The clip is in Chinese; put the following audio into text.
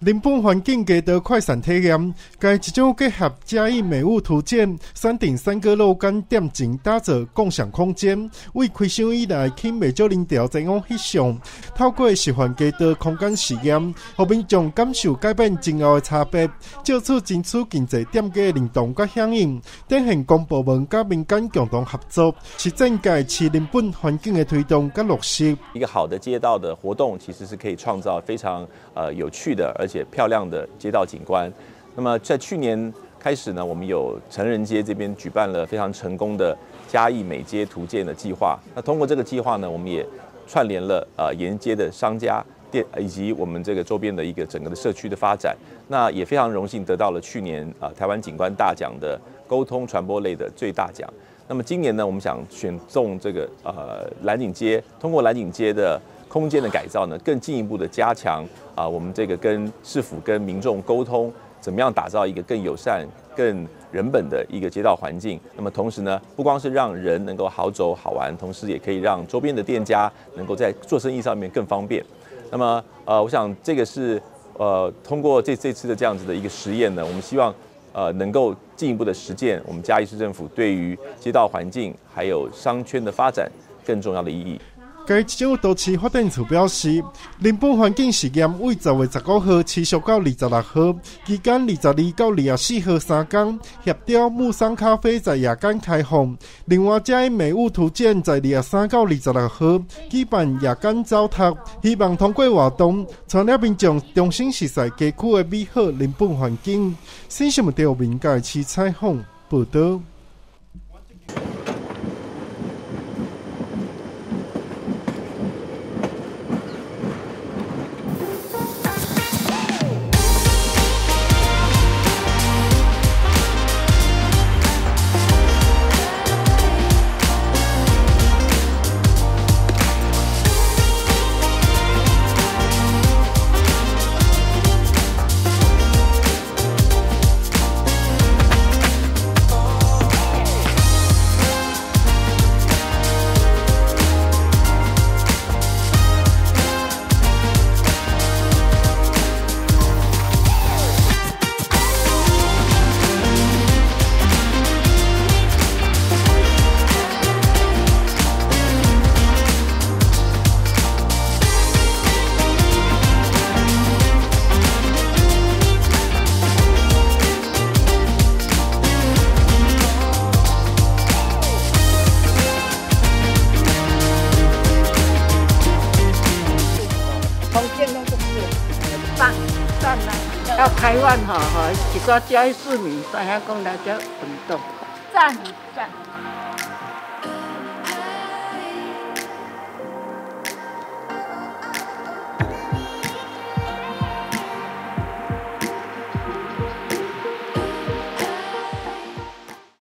林本环境街道快闪体验，该一种结合嘉义美物图鉴、山顶三哥路间店前打造共享空间，为开箱以来去美洲林调前往翕相，透过实环街道空间实验，后面将感受改变前后的差别，借此争取经济店家灵动甲响应，展现公部门甲民间共同合作，实践界市林本环境的推动甲落实。一个好的街道的活动，其实是可以创造非常呃有趣的而且漂亮的街道景观。那么在去年开始呢，我们有成人街这边举办了非常成功的嘉义美街图鉴的计划。那通过这个计划呢，我们也串联了呃沿街的商家店以及我们这个周边的一个整个的社区的发展。那也非常荣幸得到了去年啊台湾景观大奖的沟通传播类的最大奖。那么今年呢，我们想选中这个呃蓝景街，通过蓝景街的。空间的改造呢，更进一步的加强啊，我们这个跟市府跟民众沟通，怎么样打造一个更友善、更人本的一个街道环境？那么同时呢，不光是让人能够好走好玩，同时也可以让周边的店家能够在做生意上面更方便。那么呃，我想这个是呃，通过这这次的这样子的一个实验呢，我们希望呃能够进一步的实践我们嘉义市政府对于街道环境还有商圈的发展更重要的意义。该州都市发展处表示，林本环境实验为十月十九号持续到二十六号，期间二十二到二十四号三天，协调木桑咖啡在夜间开放。另外，在美物图鉴在二十三到二十六号举办夜间走读，希望通过活动，让民众重新认识街区的美好林本环境。新闻调民界去采访报道。要开放哈吼，一个嘉义市民，大家讲来这运动，赞赞。